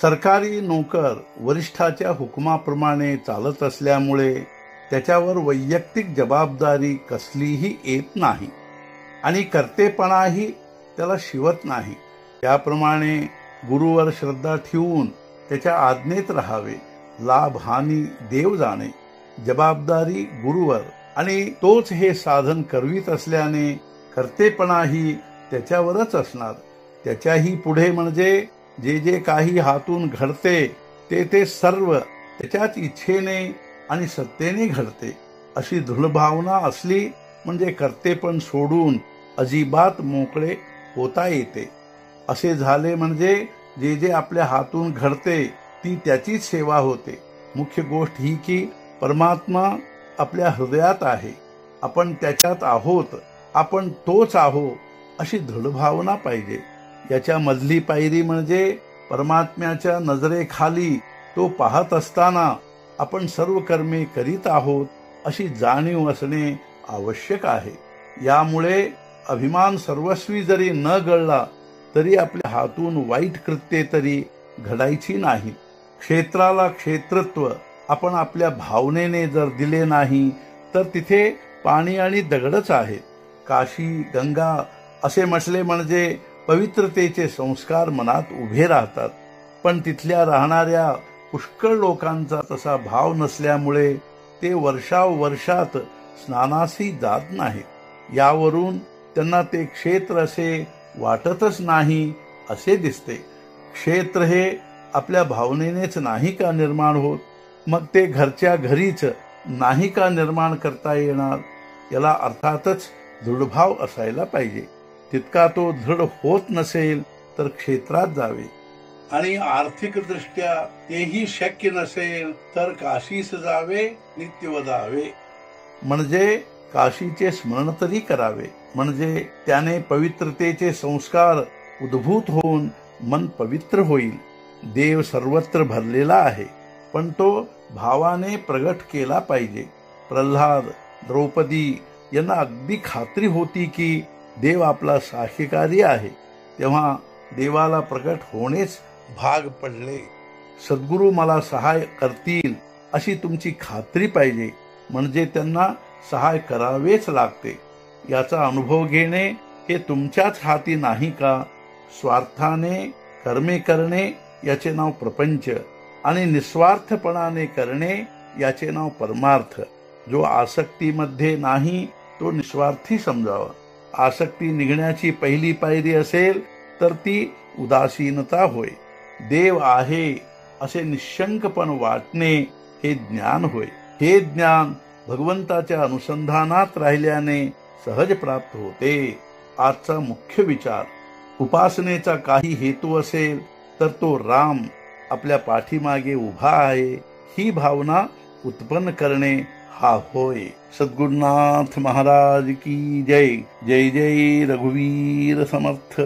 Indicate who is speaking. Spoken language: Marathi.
Speaker 1: सरकारी नोकर वरिष्ठाच्या हुकमाप्रमाणे चालत असल्यामुळे त्याच्यावर वैयक्तिक जबाबदारी कसलीही येत नाही आणि कर्तेपणाही त्याला शिवत नाही. त्याप्रमाणे गुरुवर श्रद्धा ठेवून त्याच्या आज्ञेत राहावे लाभ हानी देव जाणे जबाबदारी गुरुवर आणि तोच हे साधन करवीत असल्याने कर्तेपणाही त्याच्यावरच असणार. त्याच्याही पुढे म्हणजे जे जे काही हातून घडते ते ते सर्व त्याच्याच इच्छेने आणि सत्तेने घडते. अशी दृढभावना असली म्हणजे कर्तेपण सोडून अजिबात मोकळे होता येते. असे झाले म्हणजे जे जे आपल्या हातून घडते ती त्याचीच सेवा होते. मुख्य गोष्ट ही की परमात्मा आपल्या हृदयात आहे. आपण त्याच्यात आहोत आपण तोच आहो अशी दृढ भावना पाहिजे. याच्या मधली पायरी म्हणजे परमात्म्याच्या नजरेखाली तो पाहत असताना आपण सर्व कर्मे करीत आहोत अशी जाणीव असणे आवश्यक आहे. यामुळे अभिमान सर्वस्वी जरी न गळला तरी आपल्या हातून वाईट कृत्ये तरी घडायची नाही क्षेत्राला क्षेत्रत्व आपण आपल्या भावनेने जर दिले नाही तर तिथे पाणी आणि दगडच आहे काशी गंगा असे म्हटले म्हणजे पवित्रतेचे संस्कार मनात उभे राहतात. पण तिथल्या राहणाऱ्या पुष्कळ लोकांचा तसा भाव नसल्यामुळे ते वर्षावर्षात स्नानासी जात नाहीत. यावरून त्यांना ते क्षेत्र असे वाटतच नाही असे दिसते. क्षेत्र हे आपल्या भावनेनेच नाही का निर्माण होत? मग ते घरच्या घरीच नाही का निर्माण करता येणार? याला अर्थातच दृढभाव असायला पाहिजे. तितका तो दृढ होत नसेल तर क्षेत्रात जावे. आणि आर्थिक दृष्ट्या तेही शक्य नसेल तर काशीस जावे नित्य वदावे म्हणजे काशीचे स्मरण तरी करावे. म्हणजे त्याने पवित्रतेचे संस्कार उद्भूत होऊन मन पवित्र होईल. देव सर्वत्र भरलेला आहे पण तो भावाने प्रगट केला पाहिजे. प्रल्हाद द्रौपदी यांना अगदी खात्री होती की देव आपला साक्षीकारी आहे. तेव्हा देवाला प्रकट होणेच भाग पडले. सद्गुरू मला सहाय करतील अशी तुमची खात्री पाहिजे. म्हणजे त्यांना सहाय करावेच लागते. याचा अनुभव घेणे हे तुमच्याच हाती नाही का? स्वार्थाने कर्मे करणे याचे नाव प्रपंच. आणि निस्वार्थपणाने करणे याचे नाव परमार्थ. जो आसक्तीमध्ये नाही तो निस्वार्थी समजावा. आसक्ती निघण्याची पहिली पायरी असेल तर ती उदासीनता होय. देव आहे असे निशंकपण वाटणे हे ज्ञान होय. हे ज्ञान भगवंताच्या अनुसंधानात राहिल्याने सहज प्राप्त होते. आजचा मुख्य विचार उपासनेचा काही हेतू असेल तर तो राम आपल्या पाठीमागे उभा आहे ही भावना उत्पन्न करणे हा होय. सद्गुरुनाथ महाराज की जय. जय जय रघुवीर समर्थ.